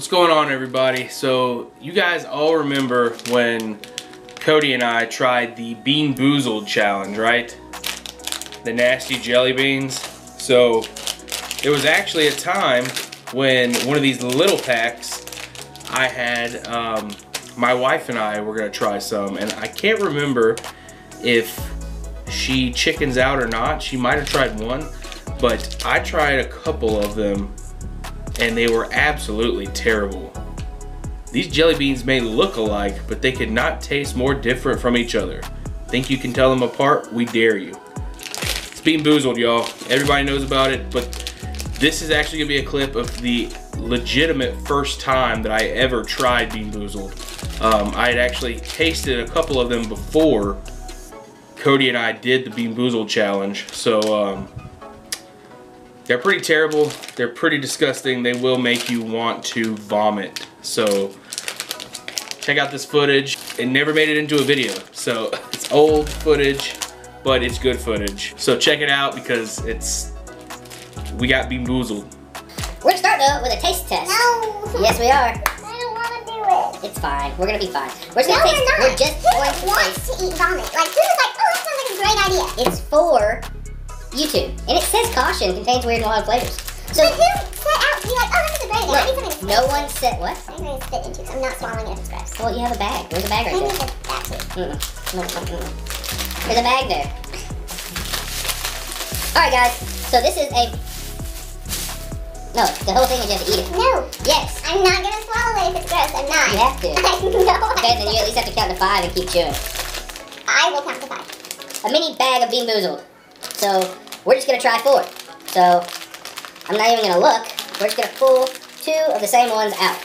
What's going on everybody? So you guys all remember when Cody and I tried the Bean Boozled challenge, right? The nasty jelly beans. So it was actually a time when one of these little packs I had um, my wife and I were gonna try some and I can't remember if she chickens out or not. She might have tried one, but I tried a couple of them and they were absolutely terrible. These jelly beans may look alike, but they could not taste more different from each other. Think you can tell them apart? We dare you. It's Bean Boozled, y'all. Everybody knows about it, but this is actually gonna be a clip of the legitimate first time that I ever tried Bean Boozled. Um, I had actually tasted a couple of them before Cody and I did the Bean Boozled challenge, so um, they're pretty terrible. They're pretty disgusting. They will make you want to vomit. So check out this footage. It never made it into a video. So it's old footage, but it's good footage. So check it out because it's, we got Bean Boozled. We're gonna start though with a taste test. No. Yes, we are. I don't want to do it. It's fine. We're gonna be fine. We're just No, gonna we're taste. not. We're just Who going to wants taste. to eat vomit? Like, who's like, oh, that sounds like a great idea. It's for YouTube, and it says caution contains weird and wild flavors. So But who set out to be like, oh, this is a great. I need look, to no one said what? I'm going to spit into because I'm not swallowing it if it's gross. Well, you have a bag. There's a bag I right need there. the- that too. Mm-mm. No, no, mm-mm. There's a bag there. All right, guys. So this is a. No, the whole thing is you have to eat it. No. Yes. I'm not going to swallow it if it's gross. I'm not. You have to. I know. Okay, then you at least have to count to five and keep chewing. I will count to five. A mini bag of Bean Boozled. So we're just gonna try four. So I'm not even gonna look. We're just gonna pull two of the same ones out.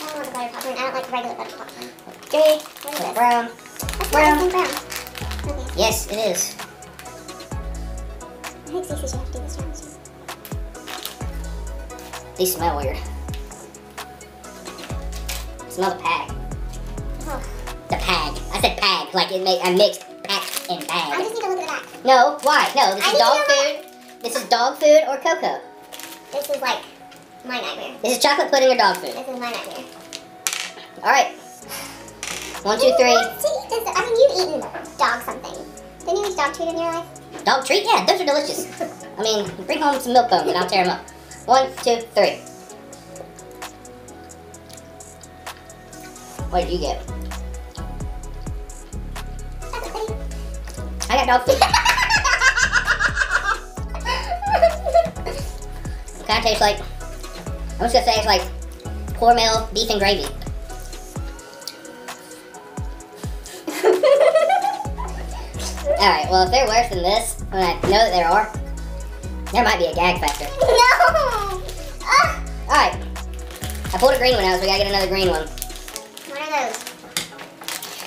I don't want the butter popcorn. I don't like regular butter popcorn. Okay. What is this? brown. That's Brown. brown. Okay. Yes, it is. I think Stacey should have to do this round. These smell weird. Smell the pag. Oh. The pag. I said pag, like it made I mixed pack and I No, why? No, this I is dog food. This is dog food or cocoa. This is like my nightmare. This is chocolate pudding or dog food. This is my nightmare. Alright. One, two, three. wants to eat this? I mean, you've eaten dog something. Didn't you eat dog treat in your life? Dog treat? Yeah, those are delicious. I mean, bring home some milk bones and I'll tear them up. One, two, three. What did you get? I got dog food. of tastes like, I'm just gonna say it's like Hormel beef and gravy. Alright, well if they're worse than this, and I know that there are, there might be a gag factor. no! Ugh. Alright. I pulled a green one out, so we gotta get another green one. What are those?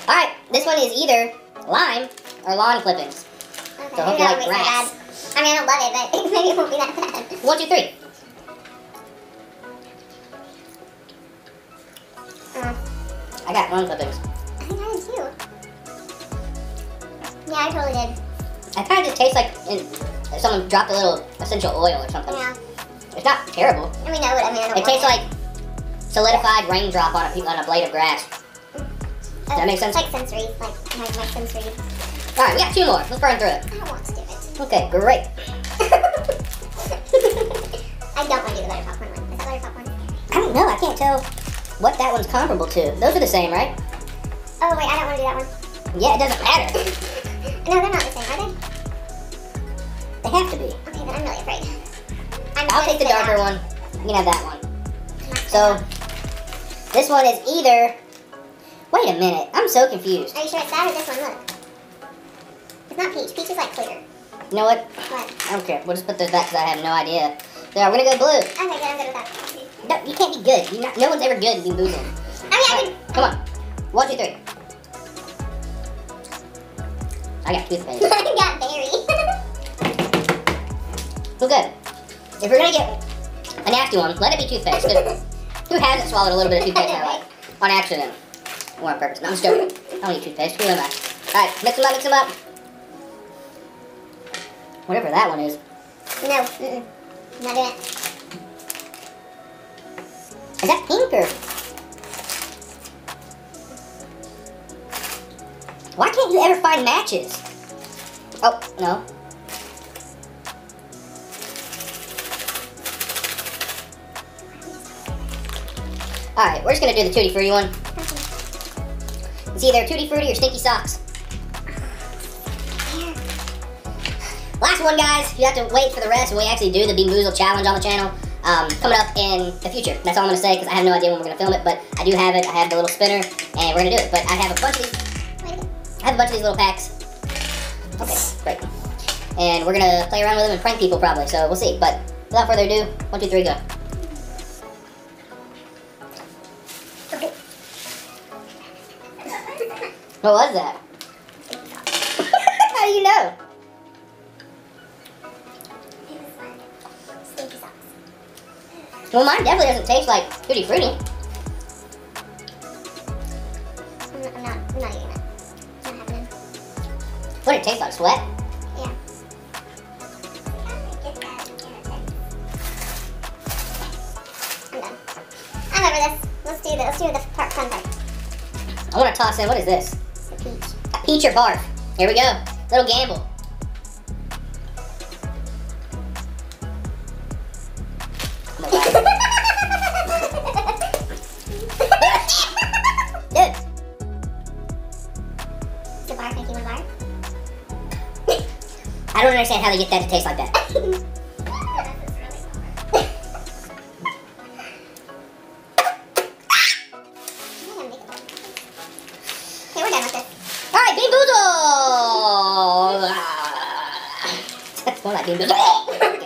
Alright, this one is either lime or lawn clippings. Okay, So hope you that like won't be so grass. I mean, I don't love it, but maybe it won't be that bad. One, two, three. I got lawn clippings. I think I did too. Yeah, I totally did. It kind of just tastes like in, someone dropped a little essential oil or something. Yeah. It's not terrible. And we know it. I mean, I don't It tastes like solidified raindrop on a on a blade of grass. Oh, that make sense? It's like sensory, like my, my sensory. All right, we got two more. Let's burn through it. I don't want to do it. Okay, great. I don't want to do the butter popcorn one. Is that butter popcorn? I don't know. I can't tell what that one's comparable to. Those are the same, right? Oh wait, I don't want to do that one. Yeah, it doesn't matter. No, they're not the same, are they? They have to be. Okay, then I'm really afraid. I'm I'll take the darker out. one. You can have that one. So, this one is either. Wait a minute. I'm so confused. Are you sure it's that or this one? Look. It's not peach. Peach is like clear. You know what? What? I don't care. We'll just put those back because I have no idea. There, we're gonna go blue. Okay, good. I'm good with that. No, you can't be good. Not, no one's ever good at being boozled. I mean, I Alright, come on. One, two, three. I got toothpaste. I got berry. Well, good. If we're gonna get a nasty one, let it be toothpaste. who hasn't swallowed a little bit of toothpaste in their life? On accident. Or on purpose. No, I'm just joking. I don't eat toothpaste. Who am I? Alright, mix them up, mix them up. Whatever that one is. no. Mm-mm. Not doing it. Is that pink or? Why can't you ever find matches? Oh, no. Alright, we're just gonna do the Tutti Frutti one. It's either Tutti Frutti or Stinky Socks. Last one, guys. You have to wait for the rest when we actually do the Bean Boozled challenge on the channel. Um, coming up in the future. That's all I'm gonna say because I have no idea when we're gonna film it, but I do have it. I have the little spinner, and we're gonna do it. But I have a bunch of these. I have a bunch of these little packs. Okay, great. And we're gonna play around with them and prank people probably. So we'll see. But without further ado, one, two, three, go. What was that? Well, mine definitely doesn't taste like Tutti Frutti. I'm not, I'm not, eating it. It's not happening. What did it taste like? Sweat? Yeah. I'm done. I'm over this. Let's do this. Let's do the part, fun part. I want to toss in. What is this? The peach. A peach or barf. Here we go. Little gamble. Bar. Thank you, one bar. I don't understand how they get that to taste like that. Okay, we're done with this. All right, Bean Boozled! Ah. More like Boozled.